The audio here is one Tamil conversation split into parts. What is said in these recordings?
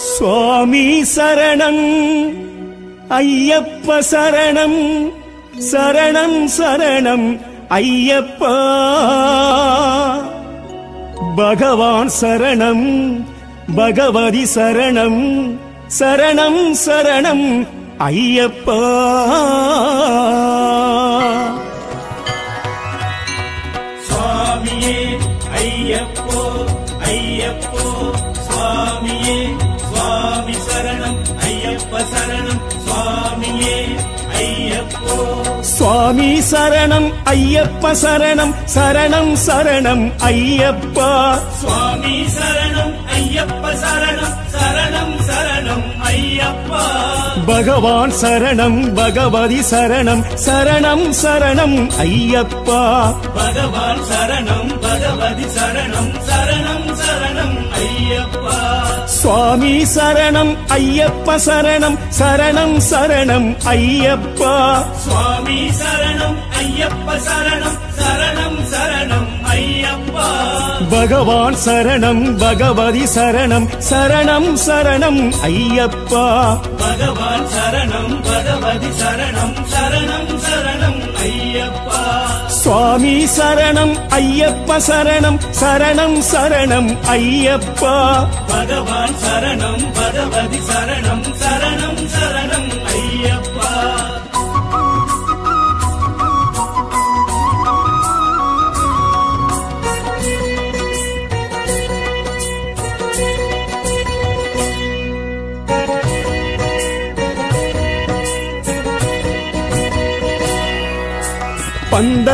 சுவாமி சரணம் ஐயப்ப சரணம் சரணம் சரணம் ஐயப்பா. பகவான் சரணம் பகவதி சரணம் சரணம் சரணம் ஐயப்பா. சுவாமி சரணம் ஐயப்ப சரணம் சரணம் சரணம் ஐயப்பா. சுவாமி சரணம் ஐயப்ப சரணம் சரணம் சரணம் ஐயப்பா. பகவான் சரணம் பகவதி சரணம் சரணம் சரணம் ஐயப்பா. பகவான் சரணம் பகவதி சரணம் சரணம் சுவாமி சரணம் ஐயப்ப சரணம் சரணம் சரணம் ஐயப்பா. சுவாமி சரணம் ஐயப்ப சரணம் சரணம் சரணம் ஐயப்பா. பகவான் சரணம் பகவதி சரணம் சரணம் சரணம் ஐயப்பா. பகவான் சரணம் பகவதி சரணம் சரணம் சரணம் ஐயப்பா. சுவாமி சரணம் ஐயப்ப சரணம் சரணம் சரணம் ஐயப்பா. பகவான் சரணம் பகவதி சரணம் சரணம் சரணம் ஐயப்பா.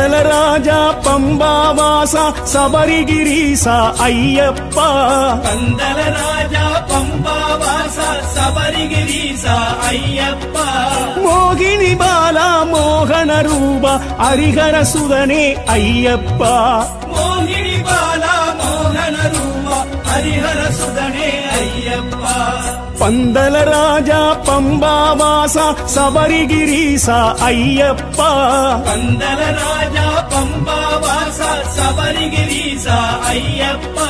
பந்தல ராஜா பம்பாவாசா சபரிகிரீசா ஐயப்பா கந்தல ராஜா பம்பாவாசா சபரிகிரீசா ஐயப்பா மோகினி பாலா மோகன ரூபா ஹரிஹர சுதனே ஐயப்பா மோகினி பாலா மோகன ரூபா ஹரிஹர சுதனே ஐயப்பா பந்தல ராஜா பம்பாவாசா சபரிகிரீசா ஐயப்பா கந்தல சபரிகிரீசா ஐயப்பா.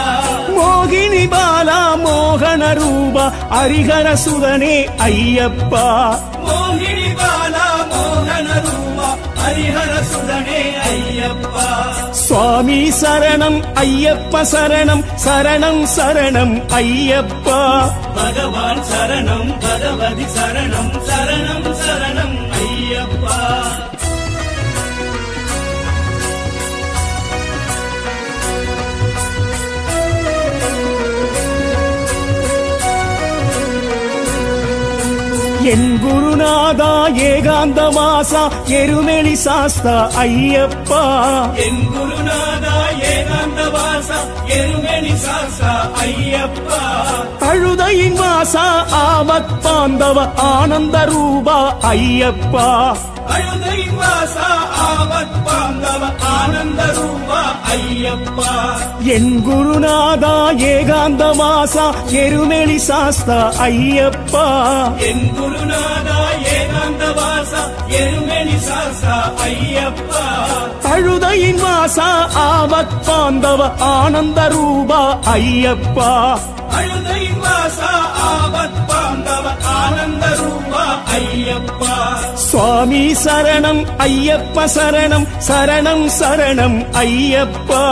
மோகினி பாலா மோகன ரூபா ஹரிஹர சுதனே ஐயப்பா. மோகினி பாலா மோகன ரூபா ஹரிஹர சுதனே ஐயப்பா. சுவாமி சரணம் ஐயப்ப சரணம் சரணம் சரணம் ஐயப்பா. பகவான் சரணம் பகவதி சரணம் சரணம் என் குருநாதா ஏகாந்த வாசா எருமெளி சாஸ்தா ஐயப்பா. என் குருநாதா ஏகாந்த வாசா எருமெனி சாசா ஐயப்பா. அழுதையின் வாசா ஆவத் பாந்தவ ஆனந்த ரூபா ஐயப்பா. அழுதை வாசா ஆவத் பாந்தவ ஆனந்த ரூபா ஐயப்பா என் குருநாதா ஏகாந்த மாசா எருமெளி சாஸ்தா ஐயப்பா. என் குருநாதா ஏகாந்த வாசா எருமெனி சாசா ஐயப்பா. அழுதையின் வாசா ஆவத் பாந்தவ ஆனந்த ரூபா ஐயப்பா. அழுதை வாசா ஆவத் பாந்தவ ஆனந்த ரூபா ஐயப்பா. சுவாமி சரணம் ஐயப்ப சரணம் சரணம் சரணம் ஐயப்பா.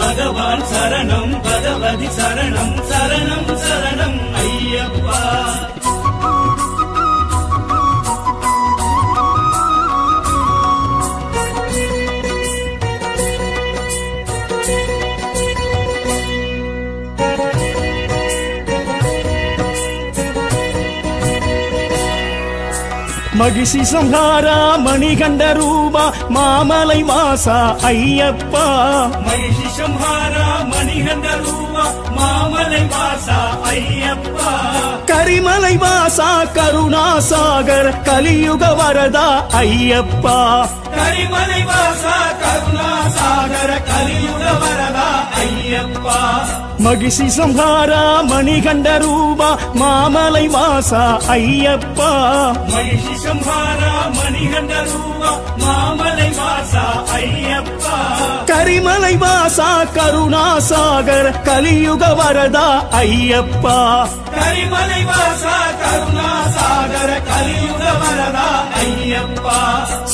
பகவான் சரணம் பகவதி சரணம் சரணம் சரணம் ஐயப்பா. மகிஷி சம்ஹாரா மணிகண்ட ரூபா மாமலை வாசா ஐயப்பா. மகிஷி சம்ஹாரா மணிகண்ட ரூபா மாமலை வாசா ஐயப்பா. கரிமலை வாசா கருணாசாகர் கலியுக வரதா ஐயப்பா. கரிமலை வாசா கருணா சாகர கலியுக வரதா ஐயப்பா. மகிஷி சம்ஹாரா மணிகண்ட ரூபா மாமலை வாசா ஐயப்பா. மகிஷி சம்ஹாரா மணிகண்ட ரூபா மாமலை வாசா ஐயப்பா. கரிமலை வாசா கருணாசாகர் கலியுக வரதா ஐயப்பா. கரிமலை வாசா கருணா சாகர கலியுக வரதா ஐயப்பா.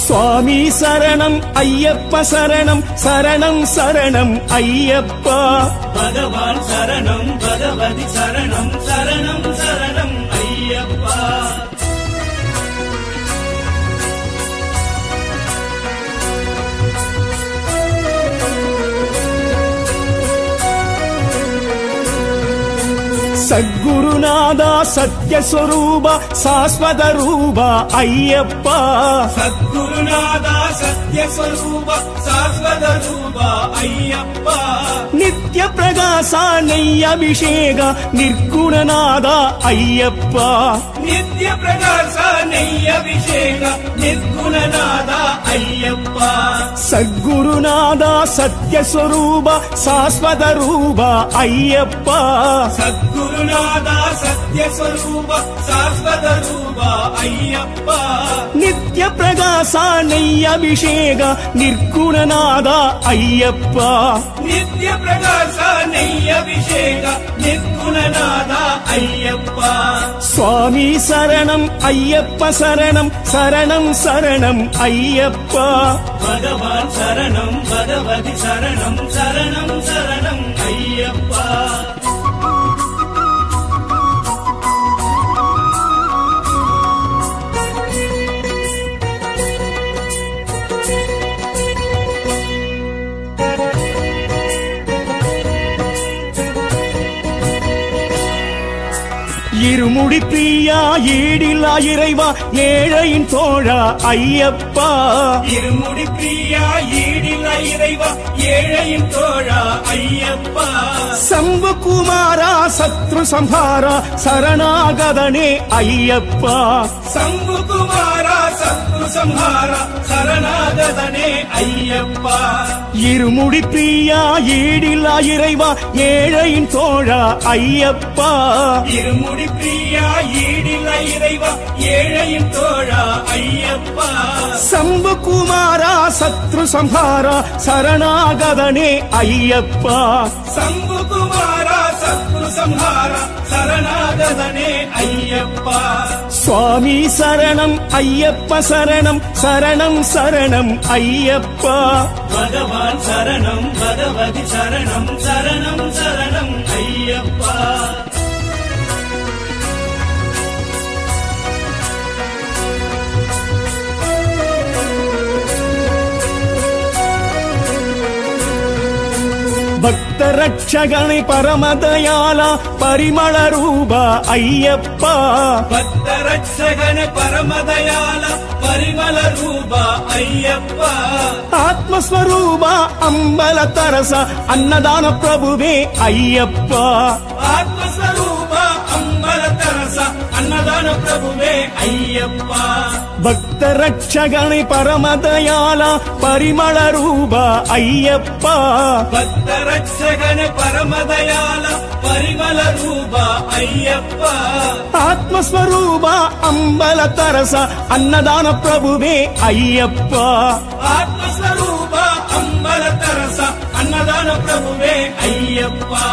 சுவாமி சரணம் ஐயப்ப சரணம் சரணம் சரணம் ஐயப்பா. பகவான் சரணம் பகவதி சரணம் சரணம். சத்குருநாதா சத்யஸ்வரூப சாஸ்வத ரூப ஐயப்பா சத்குருநாதா சத்யஸ்வரூப சாஸ்வத ரூப ஐயப்பா நித்ய பிரகாச நெய் அபிஷேக நிர்குணநாத నిత్య ప్రకాశ నయ్యభిషేక నిర్గుణనాద అయ్యప్ప. సద్గురునాథ సత్య స్వరూప శాశ్వత రూప అయ్యప్ప. సద్గురునాథ సత్య స్వరూప శాశ్వత రూప అయ్యప్ప. నిత్య ప్రకాశ నయ్యభిషేక నిర్గుణనాద అయ్యప్ప. నిత్య ప్రకాశ నయ్యభిషేక నిర్గుణనాద అయ్యప్ప. స్వామి ஐ சரணம் ஐயப்ப சரணம் சரணம் சரணம் ஐயப்பா. பகவான் சரணம் பகவதி சரணம் சரணம் சரணம் ஐயப்பா. இருமுடி தீயா ஈடில்லா இறைவா ஏழையின் தோழா ஐயப்பா. இருமுடி தீயா ஈடில்லா இறைவா ஏழையின் தோழா ஐயப்பா. சம்பு குமாரா சத்ரு சம்ஹாரா சரணாகதனே ஐயப்பா. சம்பு குமாரா சத்ரு சம்ஹாரா சரணாகதனே ஐயப்பா. இருமுடி தீயா ஈடில்லா இறைவா ஏழையின் தோழா ஐயப்பா. இருமுடி தீயா ஈடில்ல இறைவா ஏழையின் தோழா ஐயப்பா. சம்புகுமாரா சத்ரு சம்ஹாரா சரணாகதனே ஐயப்பா. சம்புகுமாரா சத்ரு சம்ஹாரா சரணாகதனே ஐயப்பா. சுவாமி சரணம் ஐயப்ப சரணம் சரணம் சரணம் ஐயப்பா. பகவான் சரணம் பகவதி சரணம் சரணம் சரணம் ஐயப்பா. பக்த ಭಕ್ತರಕ್ಷಗಣಿ ಪರಮದಯಾಲ ಪರಿಮಳ ರೂಪ ಅಯ್ಯಪ್ಪ ಭಕ್ತರಕ್ಷಗಣ ಪರಮದಯಾಲ ಪರಿಮಳ ರೂಪ ಅಯ್ಯಪ್ಪ ಆತ್ಮಸ್ವರೂಪ ಅಂಬಲ ತರಸ ಅನ್ನದಾನ ಪ್ರಭುವೇ ಅಯ್ಯಪ್ಪ ಆತ್ಮಸ್ವರೂಪ ಅಂಬಲ ತರಸ ಅನ್ನದಾನ ಪ್ರಭುವೇ ಅಯ್ಯಪ್ಪ భక్తరక్షగణి పరమదయాల పరిమళ రూప అయ్యప్ప భక్తరక్ష ஜெகன பரமதயால பரிமல ரூபா ஐயப்ப. ஆத்மஸ்வரூப அம்பல தரச அன்னதான பிரபுவே ஐயப்பா. ஆத்மஸ்வரூப அம்பல தரச அன்னதான பிரபுவே ஐயப்பா.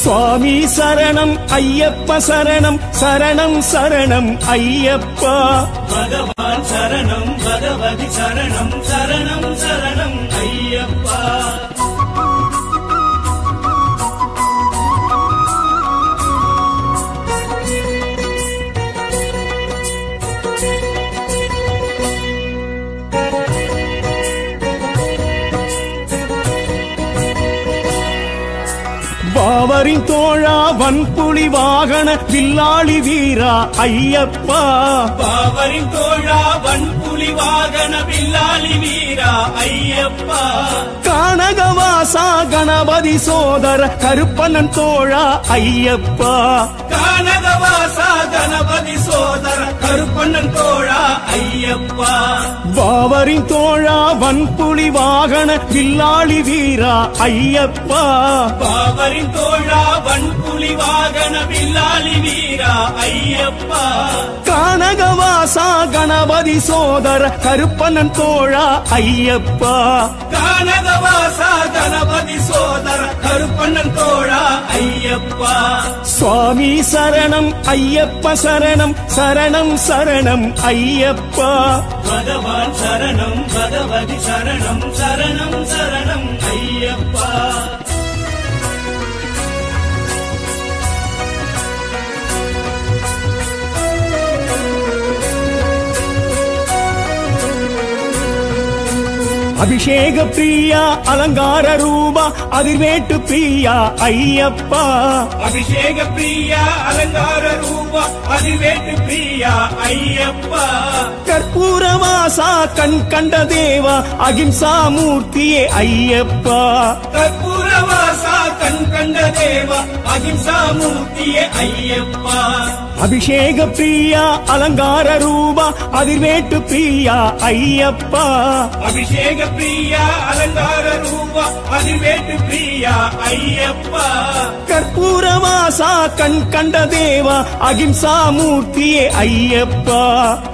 சுவாமி சரணம் ஐயப்ப சரணம் சரணம் சரணம் ஐயப்பா. பகவான் சரணம் பகவதி சரணம் சரணம் சரணம் ஐயப்பா. யாவரின் தோழா வன்புலி வாகன வில்லாளி வீரா ஐயப்பா. பாவரின் தோழா வன்புலி வாகன வில்லாளி வீரா ஐயப்பா. கானகவாசா கணபதி சோதர கருப்பனன் தோழா ஐயப்பா. கானகவாசா கணபதி சோதர கருப்பண்ணன் தோழா ஐயப்பா. வாவரின் தோழா வன்புலி வாகன வில்லாளி வீரா ஐயப்பா. வாவரின் தோழா வன்புலி வாகன வில்லாளி வீரா ஐயப்பா. கானகவாசா கணபதி சோதர கருப்பண்ணன் தோழா ஐயப்பா. கானகவாசா கணபதி சோதர கருப்பண்ணன் தோழா ஐயப்பா. சுவாமி சரணம் ஐயப்பா. சரணம் சரணம் சரணம் ஐயப்பா. பகவான் சரணம் பகவதி சரணம் சரணம் சரணம் ஐயப்பா. அபிஷேக பிரியா அலங்கார ரூபா அதிர்வேட்டு பிரியா ஐயப்பா. அபிஷேக பிரியா அலங்கார ரூபா அதிவேட்டு பிரியா ஐயப்பா. கற்பூரவாசா கண் கண்ட தேவா அகிம்சா மூர்த்தியே ஐயப்பா. கற்பூரவாசா கண் கண்ட தேவா அகிம்சா மூர்த்தியே ஐயப்பா. அபிஷேக பிரியா அலங்கார ரூபா அதிர்வேட்டு பிரியா ஐயப்பா. அபிஷேக பிரியா அலங்கார ரூபா அதிவேட்டு பிரியா ஐயப்பா. கற்பூரவாசா கண் கண்ட தேவா அகிம்சா மூர்த்தியே ஐயப்பா.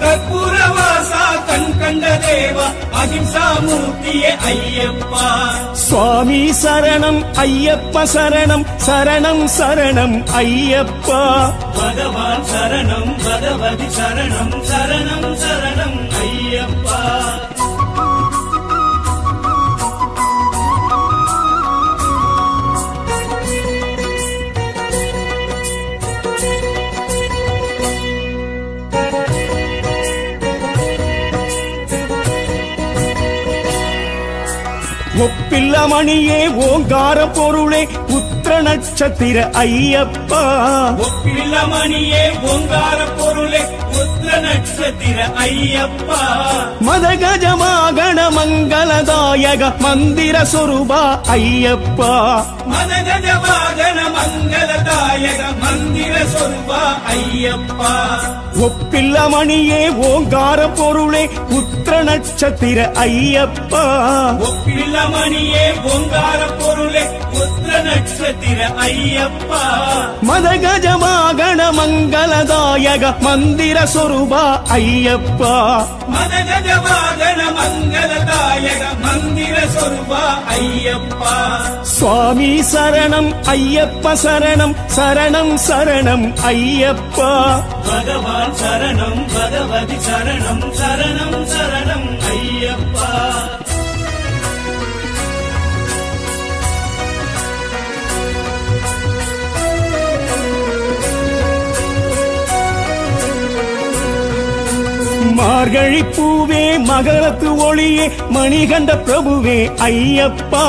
கற்பூரவாசா கண் கண்ட தேவா அகிம்சா மூர்த்தியே ஐயப்பா. சுவாமி சரணம் ஐயப்ப சரணம் சரணம் சரணம் ஐயப்பா. பகவான் சரணம் பகவதி சரணம் சரணம் சரணம் ஐயப்பா. ஒப்பில்ல மணியே ஓங்கார பொருளே புத்திர நட்சத்திர ஐயப்பா ஒப்பில்லமணியே ஓங்கார பொருளே புத்திர நட்சத்திர ஐயப்பா. மதகஜமாகண மங்களதாயக மந்திர சொரூபா ஐயப்பா. மதகஜ வாகன மங்களதாயக மந்திர சொருபா ஐயப்பா. ஒப்பில்ல மணியே ஓங்கார பொருளே புத்திர நட்சத்திர ஐயப்பா ஒப்பில்லமணியே ஓங்கார பொருளே புத்திர நட்சத்திர ஐயப்பா. மதகஜமாகண மங்களதாயக மந்திர சொரூபா ஐயப்பா. மதகஜ வாகன மங்களதாயக மந்திர சொருபா ஐயப்பா. சுவாமி சரணம் ஐயப்ப சரணம் சரணம் சரணம் ஐயப்பா. பகவான் சரணம் பகவதி சரணம் சரணம் சரணம் ஐயப்பா. மார்கழி பூவே மகரத்து ஒளியே மணிகண்ட பிரபுவே ஐயப்பா.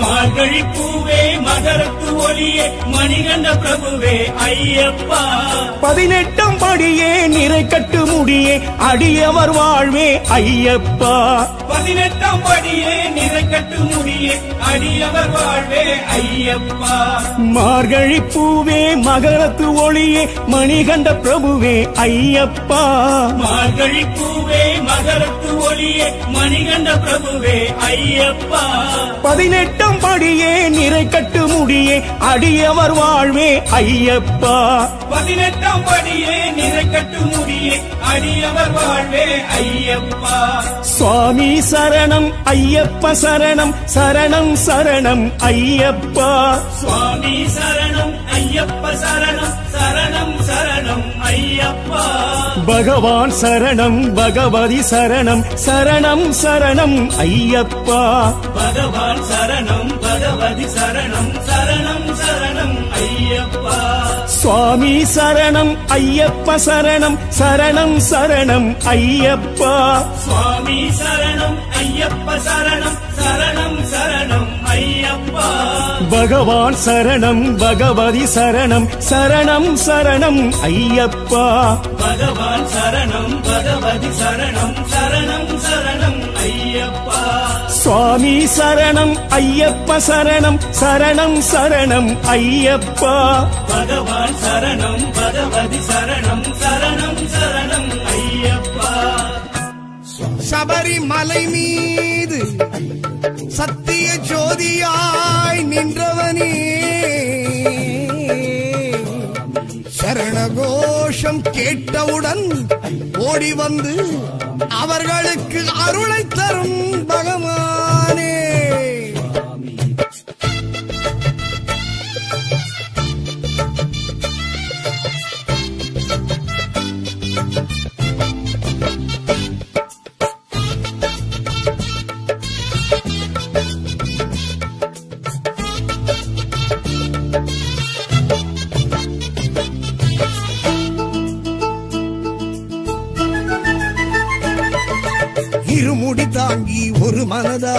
மார்கழி பூவே மகரத்து ஒளியே மணிகண்ட பிரபுவே ஐயப்பா. பதினெட்டாம் படியே நிறை கட்டு முடியே அடியவர் வாழ்வே ஐயப்பா. பதினெட்டாம் படியே நிறைக்கட்டு முடியே அடியவர் வாழ்வே ஐயப்பா. மார்கழி பூவே மகரத்து ஒளியே மணிகண்ட பிரபுவே ஐயப்பா. மார்கழி பூவே மகரத்து ஒளியே மணிகண்ட பிரபுவே ஐயப்பா. பதினெட்டாம் படியே நிறை கட்டு முடியே அடியவர் வாழ்வே ஐயப்பா. பதினெட்டாம் படியே நிறைக்கட்டு முடியே அடியவர் வாழ்வே ஐயப்பா. சுவாமி சரணம் ஐயப்ப சரணம் சரணம் சரணம் ஐயப்பா. சுவாமி சரணம் ஐயப்ப சரணம் பகவான் சரணம் பகவதி சரணம் சரணம் சரணம் ஐயப்பா. பகவான் சரணம் பகவதி சரணம் சரணம் சரணம் ஐயப்பா. சுவாமி சரணம் ஐயப்ப சரணம் சரணம் சரணம் ஐயப்பா. சுவாமி சரணம் ஐயப்ப சரணம் சரணம் பகவான் சரணம் பகவதி சரணம் சரணம் சரணம் ஐயப்பா. பகவான் சரணம் பகவதி சரணம் சரணம் சரணம் ஐயப்பா. சுவாமி சரணம் ஐயப்ப சரணம் சரணம் சரணம் ஐயப்பா. பகவான் சரணம் பகவதி சரணம் சரணம் சரணம் சபரிமலை மீது சத்திய ஜோதியாய் நின்றவனே. சரணகோஷம் கேட்டவுடன் ஓடி வந்து அவர்களுக்கு அருளை தரும் பகவானே.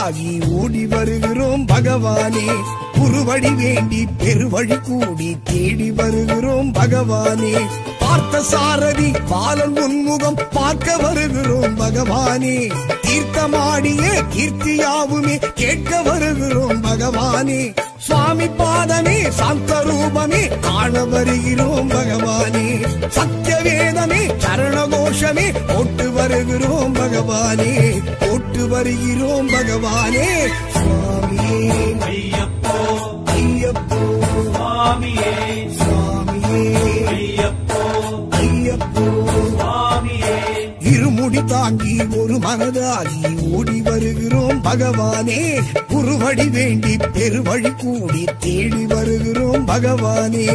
ஆகி ஓடி வருகிறோம் பகவானே. குருவழி வேண்டி பெருவழி கூடி தேடி வருகிறோம் பகவானே. பார்த்த சாரதி பாலன் உன்முகம் பார்க்க வருகிறோம் பகவானே. தீர்த்தமாடிய கீர்த்தியாவுமே கேட்க வருகிறோம் பகவானே. சுவாமி பாதமே சாந்த ரூபமே காண வருகிறோம் பகவானே. சத்திய வேதமே சரணகோஷமே போட்டு வருகிறோம் பகவானே. போட்டு வருகிறோம் பகவானே. சுவாமியே. ஐயப்போ. ஐயப்போ. சுவாமியே. சுவாமியே. ஐயப்போ. ஐயப்போ. தாங்கி ஒரு மனதாகி ஓடி வருகிறோம். பகவானே குருவடி வேண்டி பெருவழி கூடி தேடி வருகிறோம். பகவானே.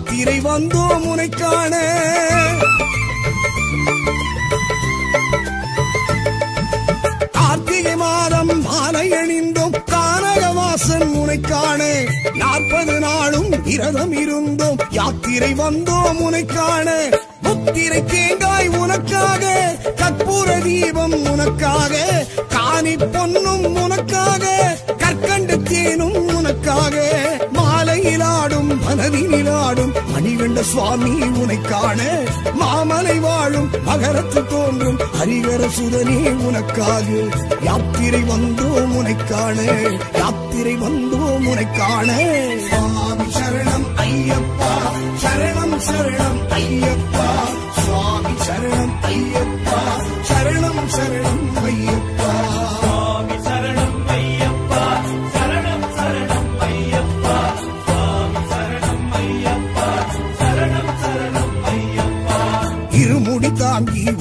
யாத்திரை வந்தோம் முனைக்கான கார்த்திகை மாதம் மாலை அணிந்தோம் கானகவாசன் உனை நாற்பது நாளும் விரதம் இருந்தோம் யாத்திரை வந்தோம் முனைக்கான புத்திரை முத்திரை தேங்காய் உனக்காக கற்பூர தீபம் உனக்காக காணி பொன்னும் உனக்காக கற்கண்டு தேனும் உனக்காக மாலையிலாடும் மனதினிலாடும் மணிகண்ட சுவாமி உனை காண மாமலை வாழும் மகரத்து தோன்றும் ஹரிகர சுதனே உனக்காக. யாத்திரை வந்தோம் உனை காண யாத்திரை வந்தோம் உனை காண. சுவாமி சரணம் ஐயப்பா சரணம் சரணம் ஐயப்பா. சுவாமி சரணம் ஐயப்பா சரணம் சரணம் ஐயப்பா.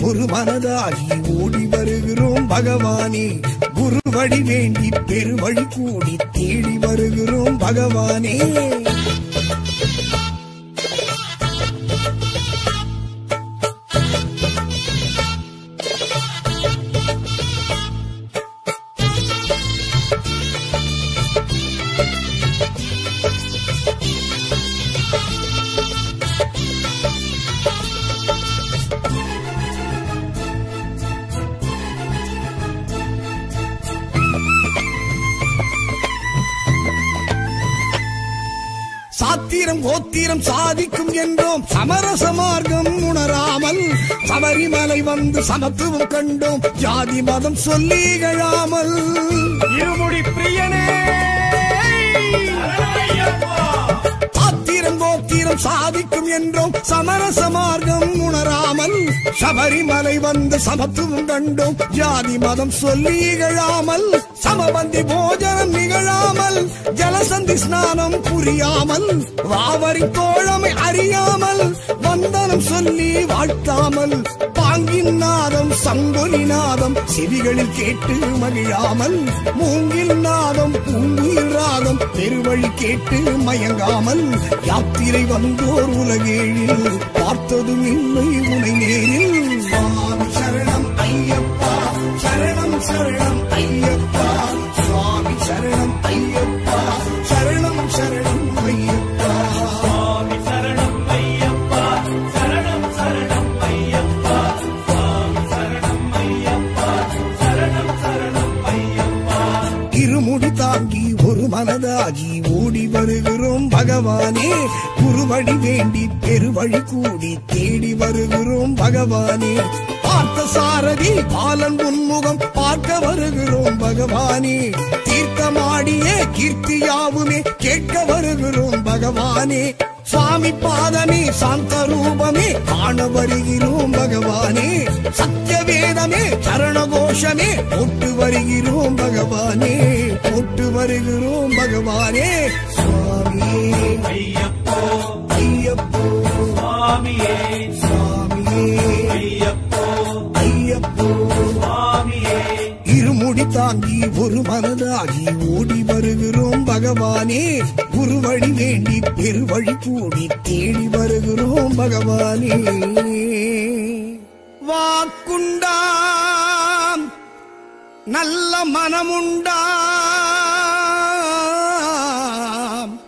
ஒரு மனதாகி ஓடி வருகிறோம் பகவானே. குரு வழி வேண்டி பெருவழி கூடி தேடி வருகிறோம் பகவானே. கோத்திரம் சாதிக்கும் என்றோம் சமரச மார்க்கம் உணராமல் சபரிமலை வந்து சமத்துவம் கண்டோம் ஜாதி மதம் சொல்லி இகழாமல் இருமுடி பிரியனே. சாத்திரம் கோத்திரம் சாதிக்கும் என்றோம் சமரச சபரிமலை வந்து சமத்துவம் கண்டோம். ஜாதி மதம் சொல்லி இகழாமல் சமபந்தி போஜனம் நிகழாமல் ஜலசந்தி ஸ்நானம் புரியாமல் வாவரி தோழமை அறியாமல் வந்தனம் சொல்லி வாழ்த்தாமல் பாங்கின் நாதம் சங்கொலி நாதம் செவிகளில் கேட்டு மகிழாமல் மூங்கில் நாதம் பூங்குயில் ராகம் பெருவழி கேட்டு மயங்காமல் யாத்திரை வந்தோர் உலகேழில் பார்த்ததும் இல்லை உனை நேரில். சரணம் ஐயப்பா சரணம் சரணம் ஐயப்பா. ஆகி ஓடி வருகிறோம் பகவானே. குருவழி வேண்டி பெருவழி கூடி தேடி வருகிறோம் பகவானே. பார்த்த சாரதி பாலன் உன்முகம் பார்க்க வருகிறோம் பகவானே. தீர்த்தமாடிய கீர்த்தியாவுமே கேட்க வருகிறோம் பகவானே. சுவாமி பாதமே சாந்த ரூபமே காண வருகிறோம் பகவானே. சத்திய வேதமே சரண கோஷமே போட்டு வருகிறோம் பகவானே. போட்டு வருகிறோம் பகவானே. சுவாமியே ஐயப்போ ஐயப்போ. சுவாமியே சுவாமியே ஐயப்போ. ஐயப்போ. சுவாமியே. இருமுடி தாங்கி ஒரு மனதாகி ஓடி வருகிறோம் பகவானே குருவழி வேண்டி பெருவழி கூடி தேடி வருகிறோம் பகவானே. வாக்குண்டாம் நல்ல மனமுண்டாம்.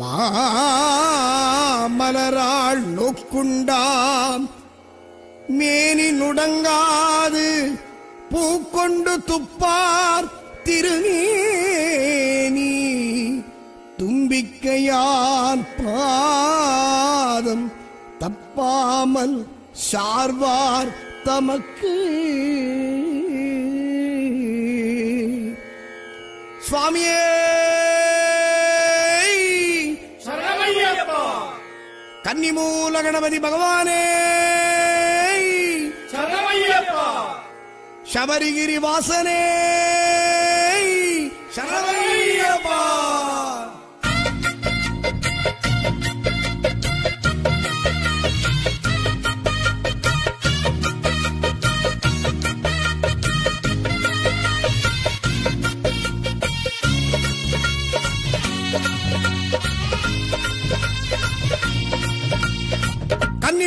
மாமலரால் நோக்குண்டாம். மேனி நுடங்காது பூக்கொண்டு துப்பார். திருநேனி தும்பிக்கையான் பாதம் தப்பாமல் சார்வார் தமக்கு. சுவாமியே. கன்னிமூல கணபதி பகவானே. சரணமையப்பா சபரிகிரி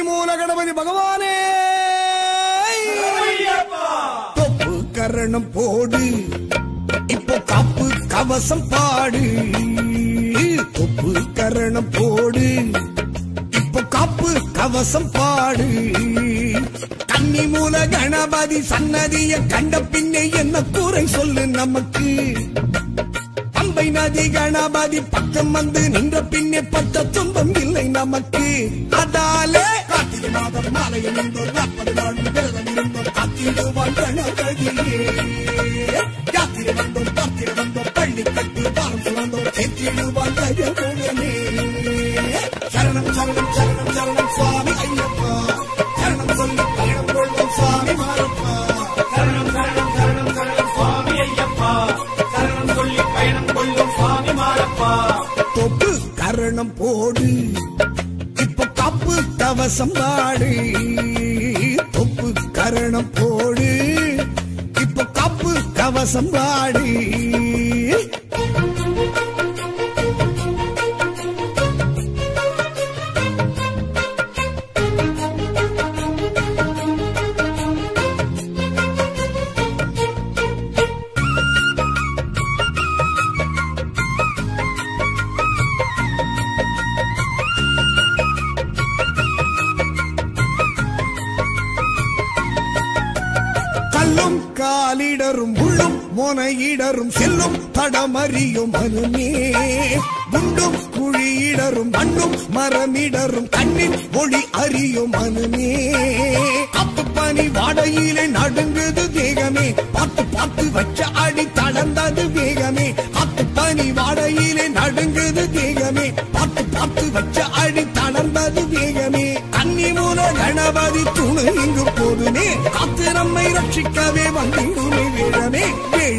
கன்னிமூல கணபதி பகவானே. தொப்பு கரணம் போடு. இப்போ காப்பு கவசம் பாடு. தொப்பு கரணம் போடு. இப்போ காப்பு கவசம் பாடு. கன்னி மூல கணபதி சன்னதிய கண்ட பின்னே என்ன குறை சொல்லு நமக்கு? பம்பை நதி கணபதி பக்கம் வந்து நின்ற பின்னே பட்ட துன்பம் இல்லை நமக்கு. அதாலே கார்த்திகை மாதம் மாலையில் நின்றோர் நாற்பது நாள் விரதம் இருந்தோர் காத்திடுவான் கணபதியே. யாத்திரை வந்தோம் பார்த்திர வந்தோம் பள்ளி கட்டி பாரம் சுமந்தோம் ஏற்றிடுவான் கஜகுணமே கப்பு தொப்பு கரணம் போடு. இப்ப கப்பு கவசம்பாடு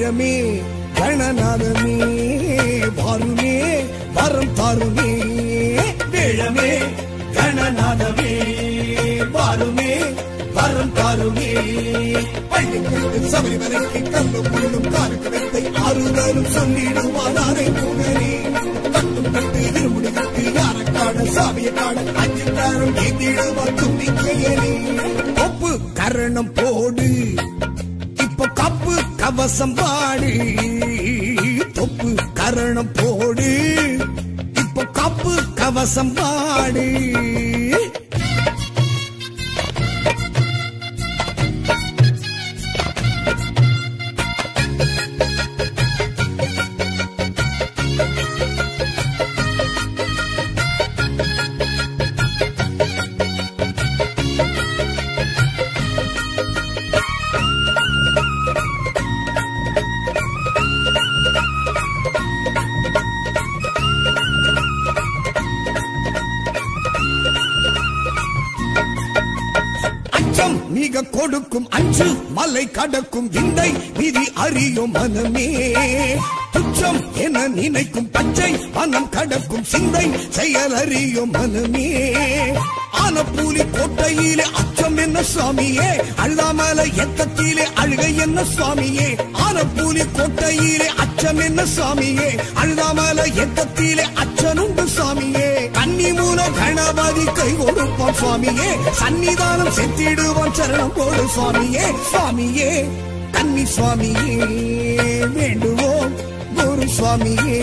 வேழமே கணநாதமே வாருமே வரம் தாருமே. வேழமே கணநாதமே வாருமே வரம் தாருமே. பள்ளிக்கு சபரிமலைக்கு கல்லு முள்ளும் காருக்கு வெத்தை ஆறுதலும் சொல்லிடுவாதாரை புகழே கட்டும் கட்டு இருமுடி கட்டு யார காட சாமிய காட அஞ்சு காரம் ஏந்திடுவா தும்பிக்கையனே. ஒப்பு கரணம் போடு கவசம் பாடு தொப்பு கரணம் போடு இப்போ கப்பு கவசம் பாடு. கடக்கும் விந்தை விதி அறியும் மனமே. துச்சம் என நினைக்கும் பச்சை மனம் கடக்கும் சிந்தை செயல் அறியும் மனமே. ஆனப்பூலி கோட்டையிலே அச்சம் என்ன சுவாமியே? அழுதாமல எத்தத்திலே அழுகை என்ன சுவாமியே? ஆனப்பூலி கோட்டையிலே அச்சம் என்ன சுவாமியே? அழுதாமல எத்தத்திலே அச்சனும் கணபதி கை கொடுப்பான் சுவாமியே. சன்னிதானம் செத்திடுவான் சரணம் போடு சுவாமியே. சுவாமியே கன்னி சுவாமியே வேண்டுவோம். குரு சுவாமியே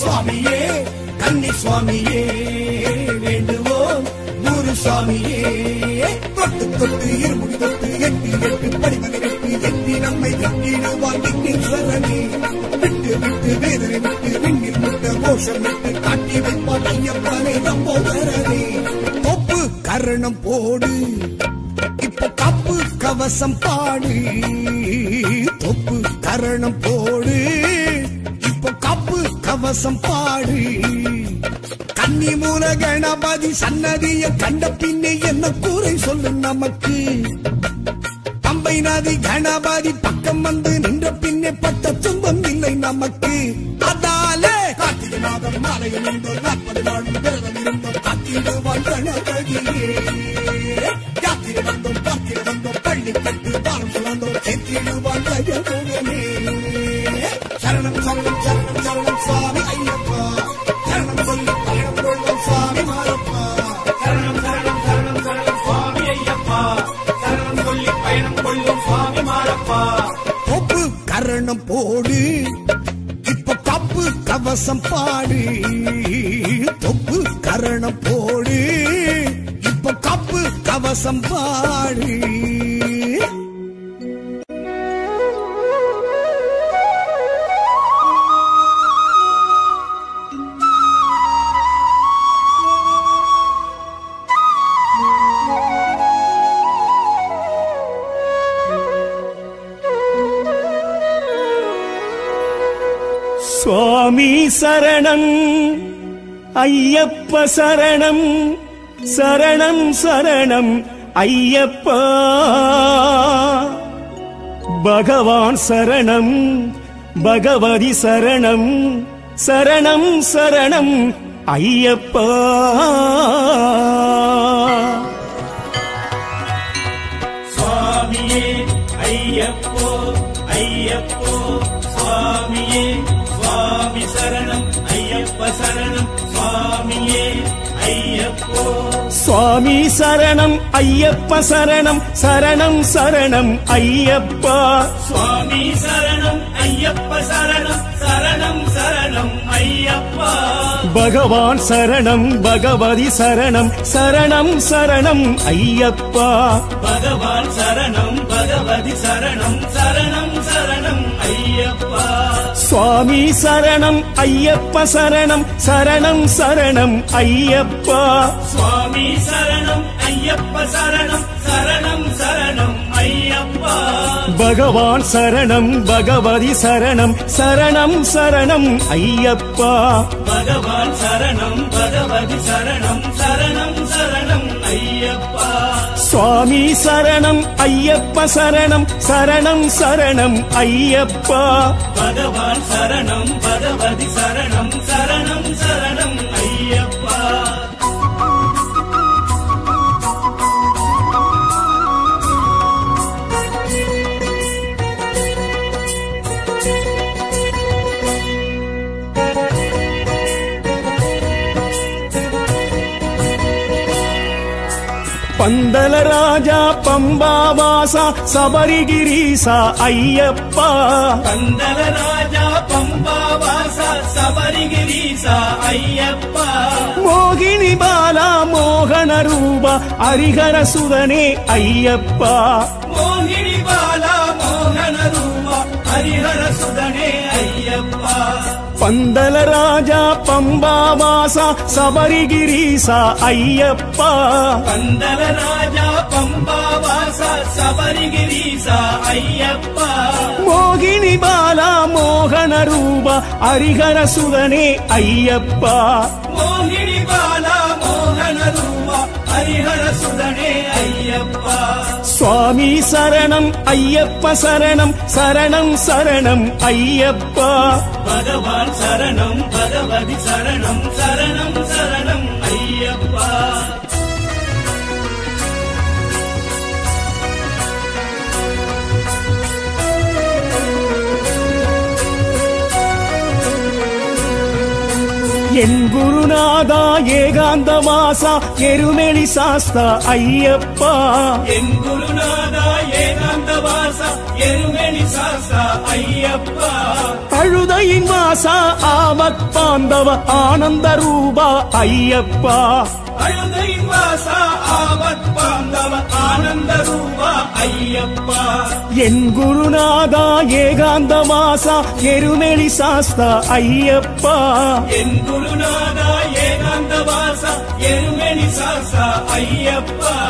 சுவாமியே கன்னி சுவாமியே வேண்டுவோம். குரு சுவாமியே தொட்டு தொட்டு இருமுடி தொட்டு எட்டு எட்டு படிமதி நீ நம்மை வெட்டிடுவான் விக்னேஸ்வரனே விட்டு விட்டு வேதனை விட்டு விண்ணில் முட்ட கோஷம் விட்டு காட்டி வைப்பான் ஐயப்பனை நம்போதரனே தொப்பு கரணம் போடு. இப்ப கப்பு கவசம் பாடு. தொப்பு கரணம் போடு. இப்ப கப்பு கவசம் பாடு. கன்னி மூல கணபதி சன்னதிய கண்ட பின்னே என்ன கூரை சொல்லு நமக்கு? நதி கணபதி பக்கம் வந்து நின்ற பின்னே பட்ட துன்பம் இல்லை நமக்கு. அதாலே கார்த்திகை மாதம் மாலையில் இருந்தோம் நாற்பது நாளும் விரதம் இருந்தோம் காத்திடுவான் கணபதியே யாத்திரை வந்தோம் பார்க்கிற வந்தோம் பள்ளி கட்டு பாலம் சுழந்தோம் கவசம் பாடு தொப்பு கரணம் போடு இப்ப கப்பு கவசம் பாடு. சுவாமி சரணம். ஐயப்ப சரணம். சரணம் சரணம் ஐயப்பா. பகவான் சரணம் பகவதி சரணம் சரணம் சரணம் ஐயப்பா. சுவாமி சரணம் ஐயப்ப சரணம் சரணம் சரணம் ஐயப்பா. சுவாமி சரணம் ஐயப்ப சரணம் சரணம் சரணம் ஐயப்பா. பகவான் சரணம் பகவதி சரணம் சரணம் சரணம் ஐயப்பா. பகவான் சரணம் பகவதி சரணம் சரணம் சுவாமி சரணம் ஐயப்ப சரணம் சரணம் சரணம் ஐயப்பா. சுவாமி சரணம் ஐயப்ப சரணம் சரணம் சரணம் ஐயப்பா. பகவான் சரணம் பகவதி சரணம் சரணம் சரணம் ஐயப்பா. பகவான் சரணம் பகவதி சரணம் சரணம் சரணம் சுவாமி சரணம் ஐயப்ப சரணம் சரணம் சரணம் ஐயப்பா. பகவான் சரணம் பகவதி சரணம் சரணம் சரணம். பந்தல ராஜா பம்பாவாசா சபரிகிரீசா ஐயப்பா கந்தல ராஜா பம்பாவாச சபரிகிரீசா ஐயப்பா மோகினி பாலா மோகன ரூபா ஹரிஹர சுதனே ஐயப்பா பந்தல ராஜா பம்பாவாசா சபரிகிரீசா ஐயப்பா. கந்தல ராஜா பம்பாவாச சபரிகிரீசா ஐயப்பா. மோகினி பாலா மோகன ரூபா ஹரிஹர சுதனே ஐயப்பா. மோகினி பாலா மோகன ரூபா ஹரிஹர சுதனே ஐயப்பா. சுவாமி சரணம் ஐயப்ப சரணம் சரணம் சரணம் ஐயப்பா. பகவான் சரணம் பகவதி சரணம் சரணம் சரணம் ஐயப்பா. என் குருநாதா ஏகாந்த வாசா எருமெளி சாஸ்தா ஐயப்பா. என் குருநாதா ஏகாந்த வாசா எருமெனி சாசா ஐயப்பா. அழுதையின் வாசா ஆவத் பாந்தவ ஆனந்த ரூபா ஐயப்பா. அழுதை வாசா ஆவத் பாந்தவ ஆனந்த ரூபா ஐயப்பா. என் குருநாதா ஏகாந்த வாசா எருமெளி சாஸ்தா ஐயப்பா. என் குருநாதா ஏகாந்த வாசா எருமெனி சாசா ஐயப்பா.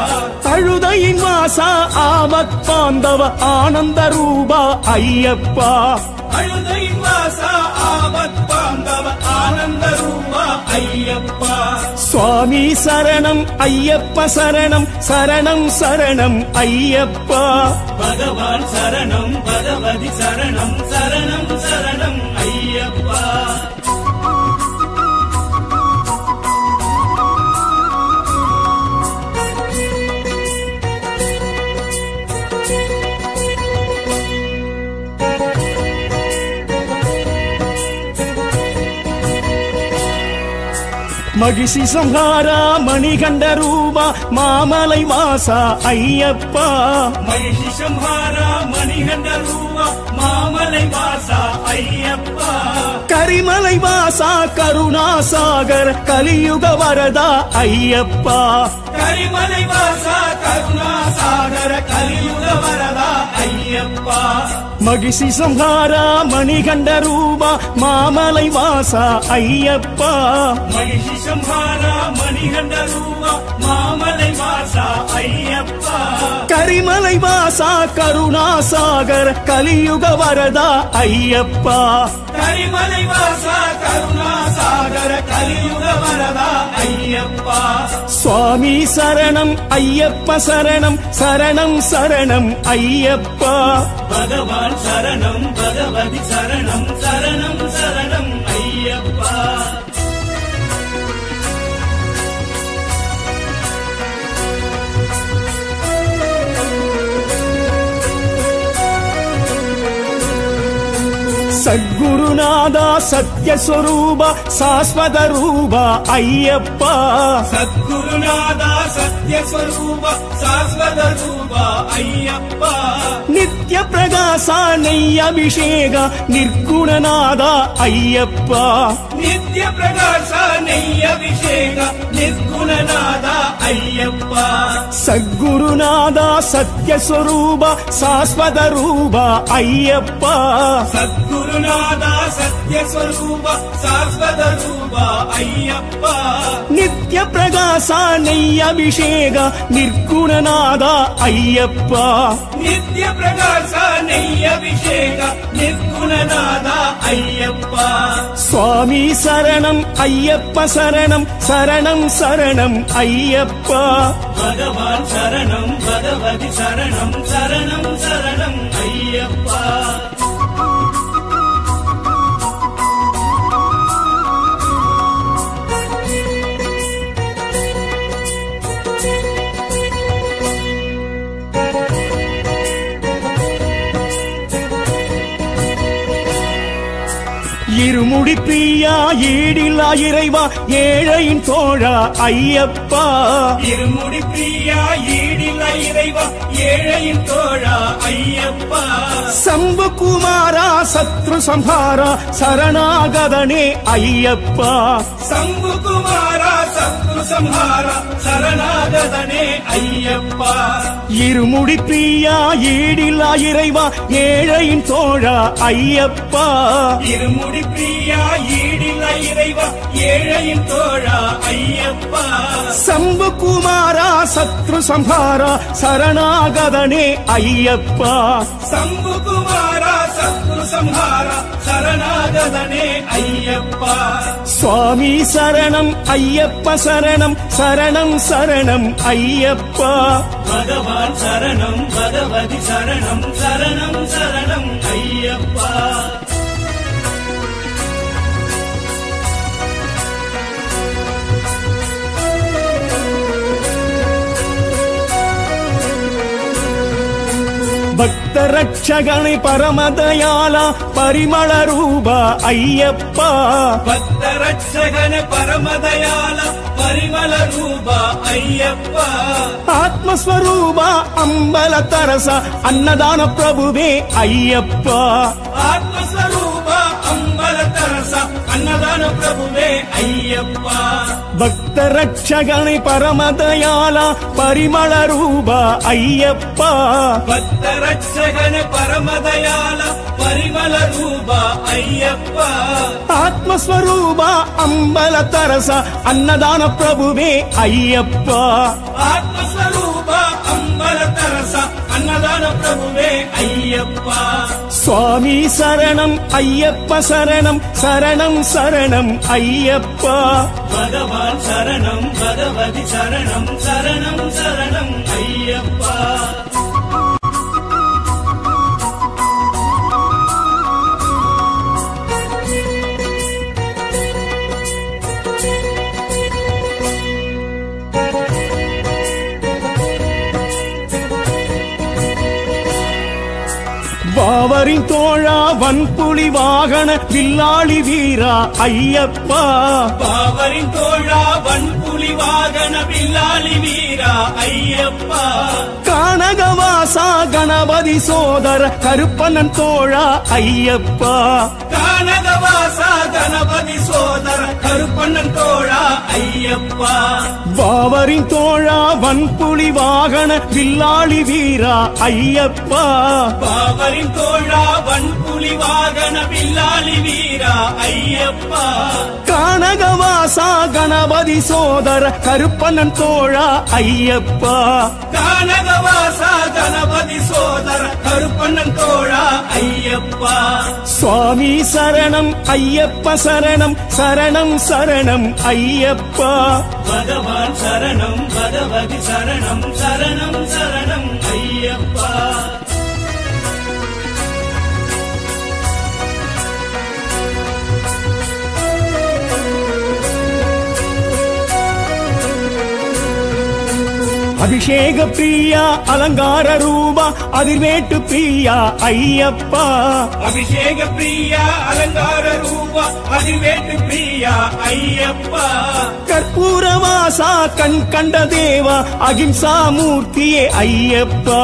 அழுதையின் வாசா ஆவத் பாந்தவ ஆனந்த ரூபா ஐயப்பா. அழுதை வாசா ஆவத் பாந்தவ ஆனந்த ரூபா ஐயப்பா. சுவாமி சரணம் ஐயப்ப சரணம் சரணம் சரணம் ஐயப்பா. பகவான் சரணம் பகவதி சரணம் சரணம். மகிஷி சம்ஹாரா மணிகண்ட ரூபா மாமலை வாசா ஐயப்பா. மகிஷி சம்ஹாரா மணிகண்ட ரூபா மாமலை வாசா ஐயப்பா. கரிமலை வாசா கருணாசாகர் கலியுக வரதா ஐயப்பா. கரிமலை வாசா கருணா சாகர கலியுக வரதா ஐயப்பா. மகிஷி சம்ஹாரா மணிகண்ட ரூபா மாமலை வாசா ஐயப்பா. மகிஷி சம்ஹாரா மணிகண்ட ரூபா மாமலை வாசா ஐயப்பா. கரிமலை வாசா கருணாசாகர் கலியுக வரதா ஐயப்பா. கரிமலை வாசா கருணா சாகர கலியுக ஐயப்பா சுவாமி சரணம் ஐயப்ப சரணம் சரணம் சரணம் ஐயப்பா. பகவான் சரணம் பகவதி சரணம் சரணம் சரணம். సద్గురునాథ సత్య స్వరూప శాశ్వత రూప అయ్యప్ప. సద్గురు சத்யஸ்வரூப சாஸ்வத ரூபா ஐயப்பா நித்ய பிரகாச நெய் அபிஷேக நிர்குணநாதா ஐயப்பா நித்ய பிரகாச நெய் அபிஷேக நிர்குணநாதா ஐயப்பா சத்குருநாதா சத்யஸ்வரூப சாஸ்வத ரூப ஐயப்பா சத்குருநாதா சத்யஸ்வரூப சாஸ்வத ரூபா ஐயப்பா நித்ய பிரகாச நெய் அபிஷேக நிர்குணநாதா ஐயப்பா. நித்ய பிரகாச நெய் அபிஷேக நிர்குணநாதா ஐயப்பா. சுவாமி சரணம் ஐயப்ப சரணம் சரணம் சரணம் ஐயப்பா. பகவான் சரணம் பகவதி சரணம் சரணம் சரணம் ஐயப்பா. இருமுடி பிரியா ஈடில்லா இறைவா ஏழையின் தோழா ஐயப்பா. இருமுடி பிரியா ஈடில்ல இறைவா ஏழையின் தோழா ஐயப்பா. சம்பு குமாரா சத்ரு சம்ஹாரா சரணாகதனே ஐயப்பா. சம்பு குமாரா சத்ரு சம்ஹாரா சரணாகதனே ஐயப்பா. இருமுடி பிரியா ஈடில்லா இறைவா ஏழையின் தோழா ஐயப்பா. இருமுடி பிரியா ஈடில்ல இறைவா ஏழையின் தோழா ஐயப்பா. சம்பு குமாரா சத்ரு சம்ஹாரா சரணாகதனே ஐயப்பா. சம்பு சத்ரு சம்ஹாரா சரணாகதனே ஐயப்பா. சுவாமி சரணம் ஐயப்ப சரணம் சரணம் சரணம் ஐயப்பா. பகவான் சரணம் பகவதி சரணம் சரணம் சரணம் ஐயப்பா. பக்த ரட்சகனை பரமதயாலா பரிமள ரூபா ஐயப்பா பக்த ரட்சகன பரமதயால பரிமள ரூபா ஐயப்பா ஆத்மஸ்வரூபா அம்பல தரச அன்னதான பிரபுவே ஐயப்பா ஆத்மஸ்வரூபா அம்பல தரச அன்னதான பிரபுவே ஐயப்பா. பக்த ரட்சகனை பரமதயாலா பரிமள ரூபா ஐயப்பா. பக்த ரட்சகன பரமதயால பரிமள ரூபா ஐயப்பா. ஆத்மஸ்வரூபா அம்பல தரச அன்னதான பிரபுவே ஐயப்பா. ஆத்மஸ்வரூபா அம்பல தரச அன்னதான பிரபுவே ஐயப்பா. சுவாமி சரணம் ஐயப்ப சரணம் சரணம் சரணம் ஐயப்பா. பகவான் சரணம் பகவதி சரணம் சரணம் சரணம் ஐயப்பா. வாவரின் தோழா வன்புலி வாகன வில்லாளி வீரா ஐயப்பா. பாவரின் தோழா வன்புலி வாகன வில்லாளி வீரா ஐயப்பா. கானகவாசா கணபதி சோதர கருப்பனன் தோழா ஐயப்பா. கானகவாசா கணபதி சோதர கருப்பண்ணன் தோழா ஐயப்பா. வாவரின் தோழா வன்புலி வாகன வில்லாளி வீரா ஐயப்பா. பாவரின் தோழா வன்புலி வாகன வில்லாளி வீரா ஐயப்பா. கானகவாசா கணபதி சோதர கருப்பனன் தோழா ஐயப்பா. கானகவாசா கணபதி சோதர கருப்பண்ணன் தோழா ஐயப்பா. சுவாமி சரணம் ஐயப்ப சரணம் சரணம் சரணம் ஐயப்பா. பகவான் சரணம் பகவதி சரணம் சரணம் சரணம் ஐயப்பா. அபிஷேக பிரியா அலங்கார ரூபா அதிர்வேட்டு பிரியா ஐயப்பா. அபிஷேக பிரியா அலங்கார ரூபா அதிவேட்டு பிரியா ஐயப்பா. கற்பூரவாசா கண் கண்ட தேவா அகிம்சா மூர்த்தியே ஐயப்பா.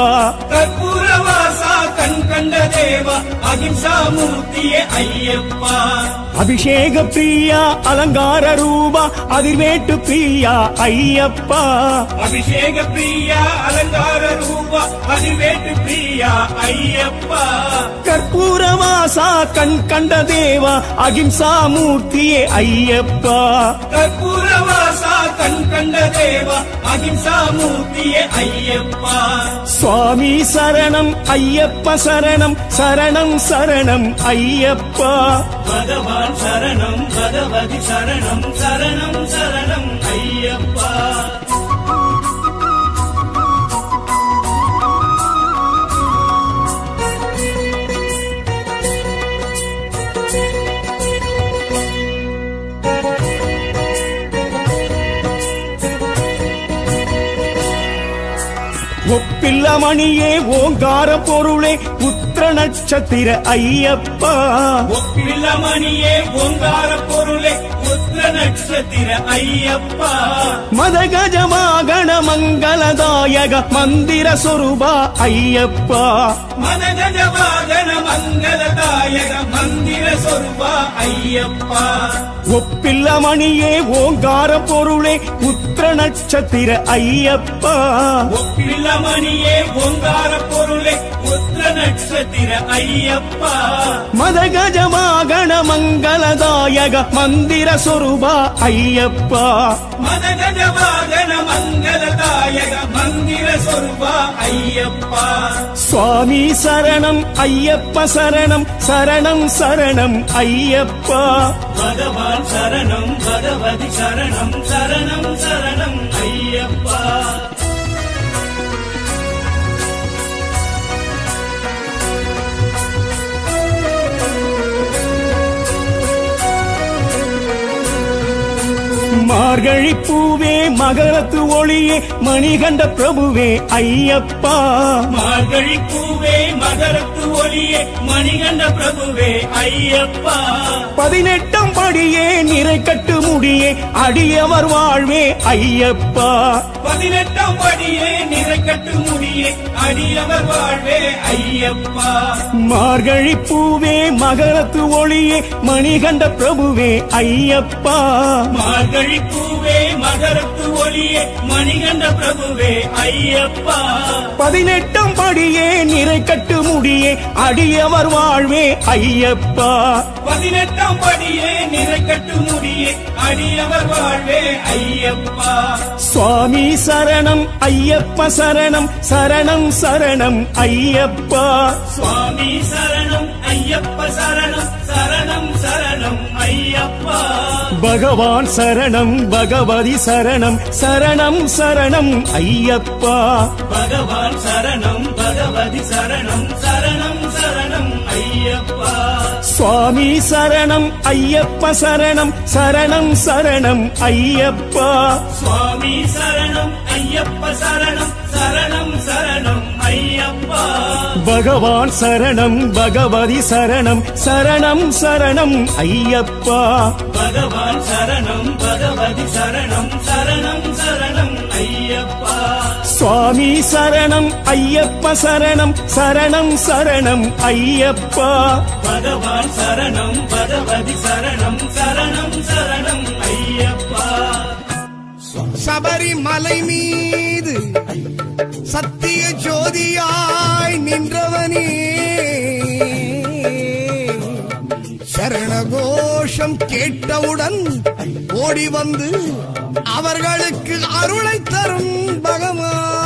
கற்பூரவாசா கண் கண்ட தேவா அகிம்சா மூர்த்தியே ஐயப்பா. அபிஷேக பிரியா அலங்கார ரூபா அதிர்வேட்டு பிரியா ஐயப்பா. அபிஷேக பிரியா அலங்கார ரூபா அதிவேட்டு பிரியா ஐயப்பா. கற்பூரவாசா கண் கண்ட தேவா அகிம்சா மூர்த்தியே ஐயப்பா. கற்பூரவாசா கண் கண்ட தேவா அகிம்சா மூர்த்தியே ஐயப்பா. சுவாமி சரணம் ஐயப்ப சரணம் சரணம் சரணம் ஐயப்பா. பகவான் சரணம் பகவதி சரணம் சரணம் சரணம் ஐயப்பா. ஒப்பில்ல மணியே ஓங்கார பொருளே புத்திர நட்சத்திர ஐயப்பா. ஒப்பில்லமணியே ஓங்கார பொருளே புத்திர நட்சத்திர ஐயப்பா. மதகஜமாகண மங்களதாயக மந்திர சொருபா. ஐயப்பா. மனகஜ வாகன மங்களதாயக மந்திர சொருபா ஐயப்பா. ஒப்பில்ல மணியே ஓங்கார பொருளே உத்திர நட்சத்திர ஐயப்பா. ஒப்பில்லமணியே ஓங்கார பொருளே உத்திர நட்சத்திர ஐயப்பா. மதகஜமாகண மங்களதாயக மந்திர சொருபா ஐயப்பா. மதகஜ வாகன மங்களதாயக மந்திர சொருபா ஐயப்பா. சுவாமி சரணம் ஐயப்ப சரணம் சரணம் சரணம் ஐயப்பா. பகவான் சரணம் பகவதி சரணம் சரணம் சரணம் ஐயப்பா. மார்கழி பூவே மகரத்து ஒளியே மணிகண்ட பிரபுவே ஐயப்பா. மார்கழி பூவே மகரத்து ஒளியே மணிகண்ட பிரபுவே ஐயப்பா. பதினெட்டாம் படியே நிறை கட்டு முடியே அடியவர் வாழ்வே ஐயப்பா. பதினெட்டாம் படியே நிறைக்கட்டு முடியே அடியவர் வாழ்வே ஐயப்பா. மார்கழி பூவே மகரத்து ஒளியே மணிகண்ட பிரபுவே ஐயப்பா. மார்கழி பூவே மகரத்து ஒளியே மணிகண்ட பிரபுவே ஐயப்பா. பதினெட்டாம் படியே நிறை கட்டு முடியே அடியவர் வாழ்வே ஐயப்பா. பதினெட்டாம் படியே நிறைக்கட்டு முடியே அடியவர் வாழ்வே ஐயப்பா. சுவாமி சரணம் ஐயப்ப சரணம் சரணம் சரணம் ஐயப்பா. சுவாமி சரணம் ஐயப்ப சரணம் சரணம் சரணம். பகவான் சரணம் பகவதி சரணம் சரணம் சரணம் ஐயப்பா. பகவான் சரணம் பகவதி சரணம் சரணம் சரணம் ஐயப்பா. சுவாமி சரணம் ஐயப்ப சரணம் சரணம் சரணம் ஐயப்பா. சுவாமி சரணம் ஐயப்ப சரணம் சரணம் பகவான் சரணம் பகவதி சரணம் சரணம் சரணம் ஐயப்பா. பகவான் சரணம் பகவதி சரணம் சரணம் சரணம் ஐயப்பா. சுவாமி சரணம் ஐயப்ப சரணம் சரணம் சரணம் ஐயப்பா. பகவான் சரணம் பகவதி சரணம் சரணம் சரணம் ஐயப்பா. சபரிமலை மீது சத்திய ஜோதியாய் நின்றவனே. சரணகோஷம் கேட்டவுடன் ஓடி வந்து அவர்களுக்கு அருளை தரும் பகவான்.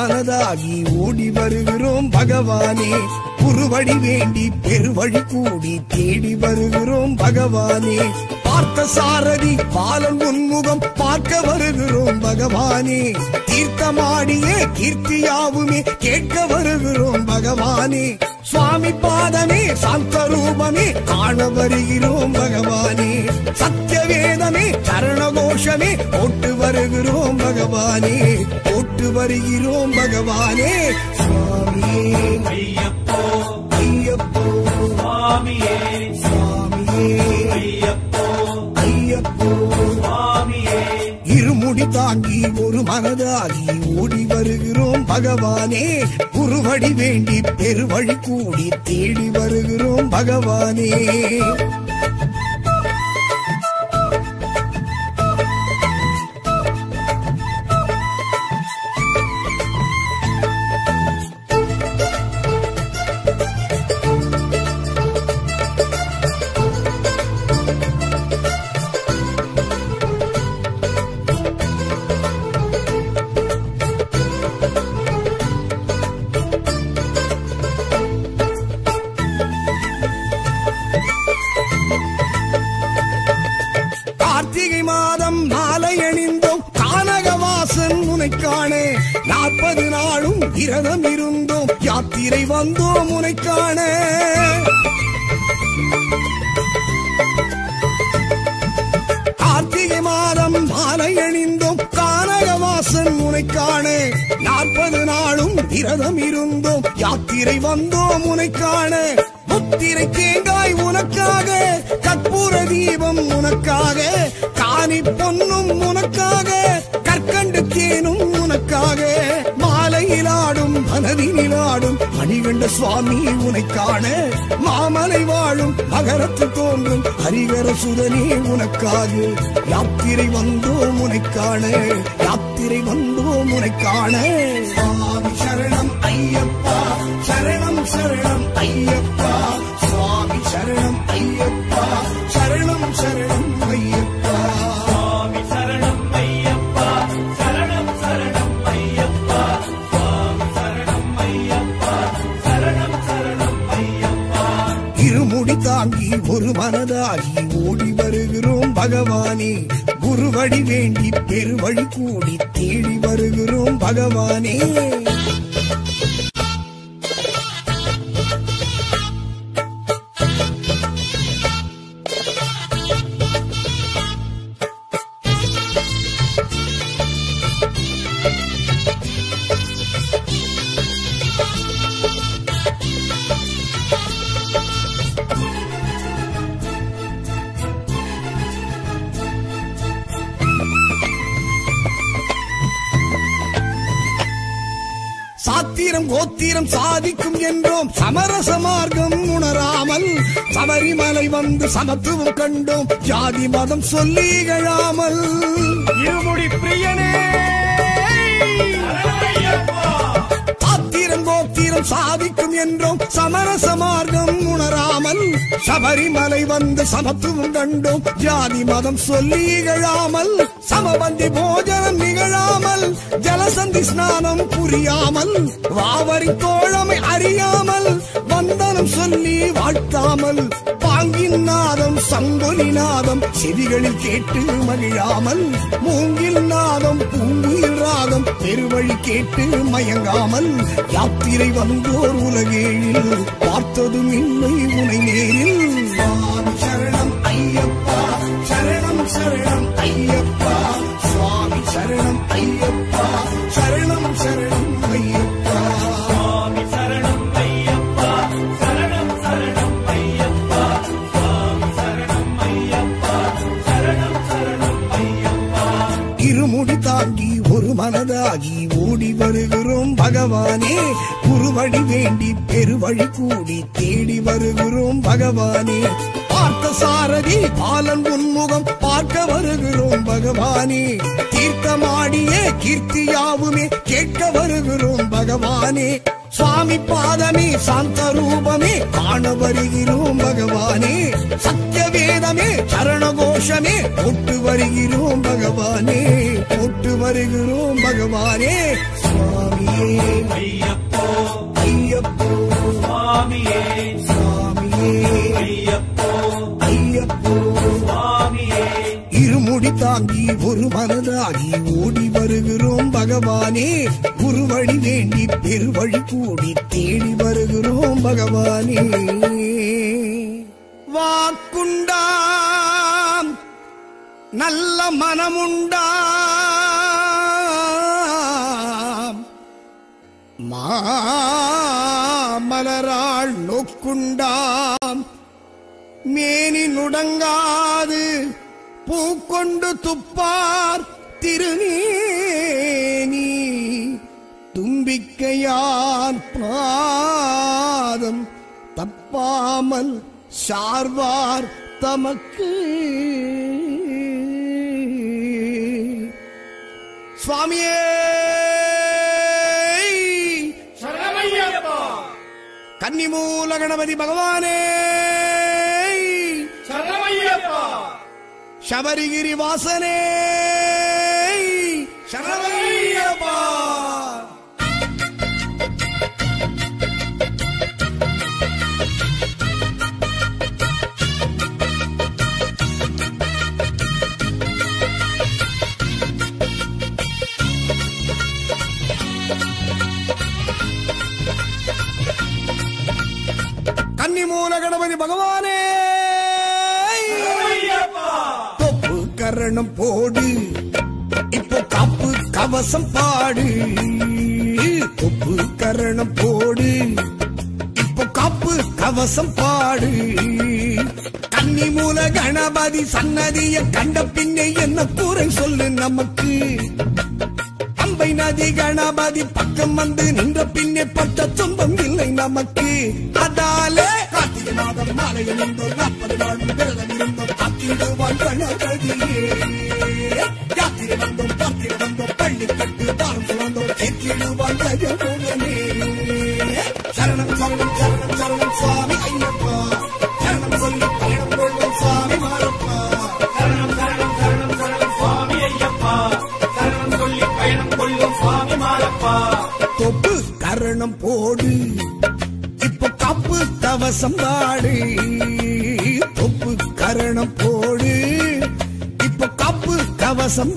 மனதாகி ஓடி வருகிறோம் பகவானே. குறுவழி வேண்டி பெருவழி கூடி தேடி வருகிறோம் பகவானே. பார்த்த சாரதி பாலன் உன்முகம் பார்க்க வருகிறோம் பகவானே. தீர்த்தமாடியே கீர்த்தியாவுமே கேட்க வருகிறோம் பகவானே. சுவாமி பாதமே சாந்த ரூபமே காண வருகிறோம் பகவானே. சத்திய வேதமே சரணகோஷமே போட்டு வருகிறோம் பகவானே. போட்டு வருகிறோம் பகவானே. சுவாமியே. ஐயப்போ. ஐயப்போ. சுவாமியே. முடி தாங்கி ஒரு மனதாகி ஓடி வருகிறோம். பகவானே குருவடி வேண்டி பெருவழி கூடி தேடி வருகிறோம். பகவானே. அரசன் காண நாற்பது நாளும் விரதம் இருந்தோம். யாத்திரை வந்தோம் உனை முத்திரை தேங்காய் உனக்காக. கற்பூர தீபம் உனக்காக. காணி பொன்னும் உனக்காக. கற்கண்டு தேனும் மனதினில் ஆடும் மணிகண்ட சுவாமி உனை காண மாமலை வாழும் மகரத்து தோன்றும் ஹரிகர சுதனே உனக்காக. யாத்திரை வந்தோம் உனை காண யாத்திரை வந்தோம் உனை காண. சுவாமி சரணம் ஐயப்பா சரணம் சரணம் ஐயப்பா. சுவாமி சரணம் ஐயப்பா சரணம் சரணம் ஒரு மனதாகி ஓடி வருகிறோம் பகவானே. குருவடி வேண்டி பெருவழி கூடி தேடி வருகிறோம் பகவானே. கோத்திரம் சாதிக்கும் என்றோம். சமரச மார்க்கம் உணராமல் சபரிமலை வந்து சமத்துவம் கண்டோம். ஜாதி மதம் சொல்லி இகழாமல். இருமுடி பிரியனே. சாதிக்கும் என்றோம். சமரச மார்க்கம் உணராமல் சபரிமலை வந்து சமத்துவம் கண்டோம். ஜாதி மதம் சொல்லி இகழாமல் சமபந்தி போஜனம் நிகழாமல் ஜலசந்தி ஸ்நானம் புரியாமல் வாவரி தோழமை அறியாமல் வந்தனம் சொல்லி வாழ்த்தாமல் பாங்கின் நாதம் சங்கொலி நாதம் செவிகளில் கேட்டு மகிழாமல் மூங்கில் நாதம் பூங்குயில் ராகம் பெருவழி கேட்டு மயங்காமல் யாத்திரை வந்தோர் உலகேழில் பார்த்ததும் இல்லை உனை நேரில். சரணம் ஐயப்பா சரணம் சரணம் ஐயப்பா. சுவாமி சரணம் ஐயப்பா சரணம் சரணம் மனதாகி ஓடி வருகிறோம். பகவானே குருவழி வேண்டி பெருவழி கூடி தேடி வருகிறோம். பகவானே பார்த்த சாரதி பாலன் உன்முகம் பார்க்க வருகிறோம். பகவானே தீர்த்தமாடிய கீர்த்தியாவுமே கேட்க வருகிறோம். பகவானே சுவாமி பாதமே சாந்த ரூபமே காண வருகிறோம் பகவானே. சத்திய வேதமே சரண கோஷமே போட்டு வருகிறோம் பகவானே. போட்டு வருகிறோம் பகவானே. சுவாமியே. ஐயப்போ. ஐயப்போ. சுவாமியே. சுவாமியே. ஐயப்போ. ஐயப்போ. இருமுடி தாங்கி ஒரு மனதாகி ஓடி வருகிறோம் பகவானே. குருவழி வேண்டி பெருவழி கூடி தேடி வருகிறோம் பகவானே. வாக்குண்டாம் நல்ல மனமுண்டாம். மாமலராள் நோக்குண்டாம். மேனி நுடங்காது பூக்கொண்டு துப்பார் திருநேனி தும்பிக்கையான் பாதம் தப்பாமல் சார்வார் தமக்கு. சுவாமியே! கன்னிமூல கணபதி பகவானே! சபரிகிரி வாசனே. சரணமையப்பா கன்னிமூல கணபதி பகவானே. சரணம் போடு. இப்போ காப்பு கவசம் பாடு. தொப்பு கரணம் போடு. இப்போ காப்பு கவசம் பாடு. கன்னி மூல கணபதி சன்னதிய கண்ட பின்னே என்ன கூரை சொல்லு நமக்கு. அம்பை நதி கணபதி பக்கம் வந்து நின்ற பின்னே பட்ட துன்பம் இல்லை நமக்கு. அதாலே கார்த்திகை மாதம் மாலையில் இருந்தோம் நாற்பது நாளும் விரதம் கணபதியே யாத்திரை வந்தோம் பார்த்திர வந்தோம் பள்ளி கட்டு பாரம் சுமந்தோம் கேட்டிடுவான் கஜமுகனே சரணம் சரணம் சரணம் சரணம் சுவாமி ஐயப்பா சரணம் சொல்லி பயணம் கொள்வோம் சுவாமி மாரப்பா சரணம் சரணம் சரணம் சரணம் சுவாமி ஐயப்பா சரணம் சொல்லி பயணம் சுவாமி மாரப்பா தொப்பு கரணம் போடு. இப்ப காப்பு தவசம் பாடு கவசம்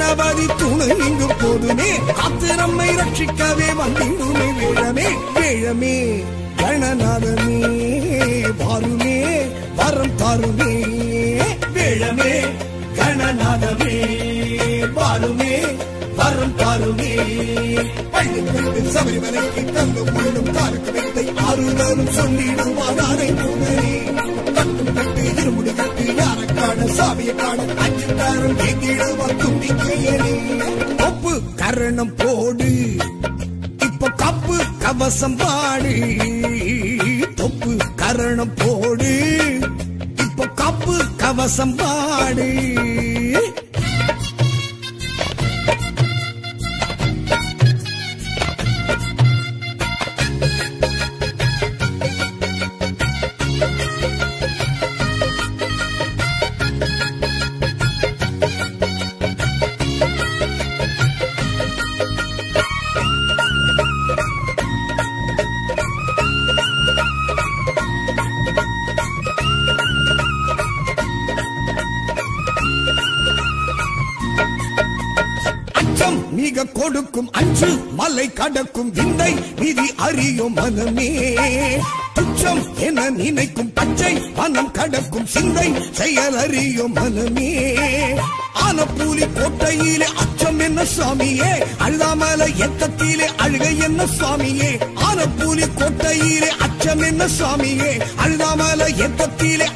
கணபதி துணை இங்கு போதுமே. காத்து நம்மை ரட்சிக்கவே வந்திடுமே வேழமே வேழமே. கணநாதமே வாருமே வரம் தாருமே. வேழமே கணநாதமே வாருமே வரம் தாருமே. பள்ளி சபரிமலைக்கு தங்கும் முள்ளும் தாருக்கு வைத்தை ஆறுதலும் சொல்லிடுவான் அரை கட்டி இருமுடி கட்டி யார காண சாமியை காண அஞ்சு தாரம் கேட்டிடுவான் கையறி ஒப்பு கரணம் போடு. இப்ப கப்பு கவசம் பாடு தொப்பு கரணம் போடு. இப்ப கப்பு கவசம் பாடு நடக்கும் விந்தை விதி அறியும் மனமே. துச்சம் என நினைக்கும் பச்சை மனம் கடக்கும் சிந்தை செயல் அறியும் மனமே. ஆனப்பூலி கோட்டையிலே அச்சம் என்ன சுவாமியே? அழுதாமல எத்தத்திலே அழுக என்ன சுவாமியே? ஆனப்பூலி கோட்டையிலே அச்சம் என்ன சுவாமியே? அழுதாமல எத்தத்திலே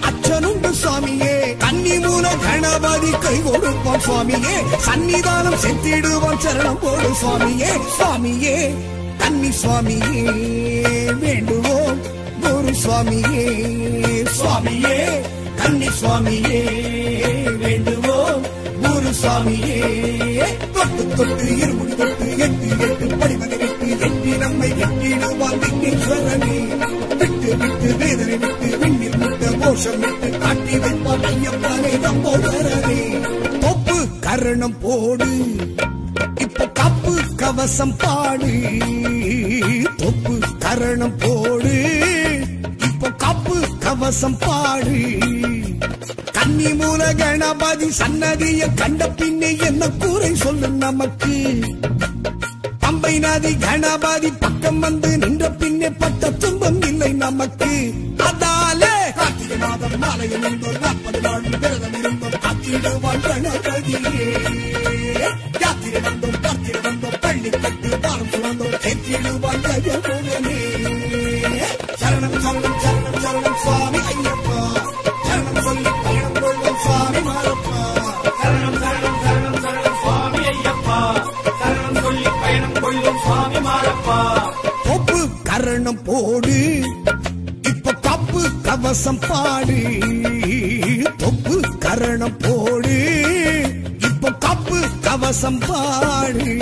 கை கொடுப்பான் சுவாமியே. சன்னிதானம் செத்திடுவான் சரணம் போடு சுவாமியே. சுவாமியே தண்ணி சுவாமியே வேண்டுவோம். குரு சுவாமியே சுவாமியே கன்னி சுவாமியே வேண்டுவோம். குரு சுவாமியே தொட்டு தொட்டு இருமுடி தொட்டு எட்டு எட்டு படிமனை விட்டு எட்டி நம்மை எட்டிடுவான் விட்டு விட்டு வேதனை விட்டு முட்ட காட்டி வைப்பான் ஐயப்பனே நம்போதரனே தொப்பு கரணம் போடு. இப்ப கப்பு கவசம் பாடு. தொப்பு கரணம் போடு. இப்ப கப்பு கவசம் பாடு. கன்னி மூல கணபதி சன்னதிய கண்ட பின்னே என்ன கூரை சொல்லு நமக்கு. பம்பை நதி கணபதி பக்கம் வந்து நின்ற பின்னே பட்ட துன்பம் இல்லை நமக்கு. மாதம் இருந்தோம் நாற்பது நாளும் விரதம் இருந்தோம் காத்திடுவான் கணபதியே யாத்திரை வந்தோம் பார்த்திர வந்தோம் பள்ளி கட்டு பாலம் சுமந்தோம் கேட்டிடுவான் கஜமுகனே சரணம் சரணம் சரணம் சரணம் சுவாமி ஐயப்பா. சரணம் சொல்லி பயணம் கொள்வோம் சுவாமி மாரப்பா சரணம் சரணம் சரணம் சரணம் சுவாமி ஐயப்பா. சரணம் சொல்லி பயணம் கொள்வோம் சுவாமி மாரப்பா ஒப்பு கரணம் போடு இப்ப கப்பு கவசம் பாடு. கரணம் போடு. இப்ப காப்பு கவசம் பாடு.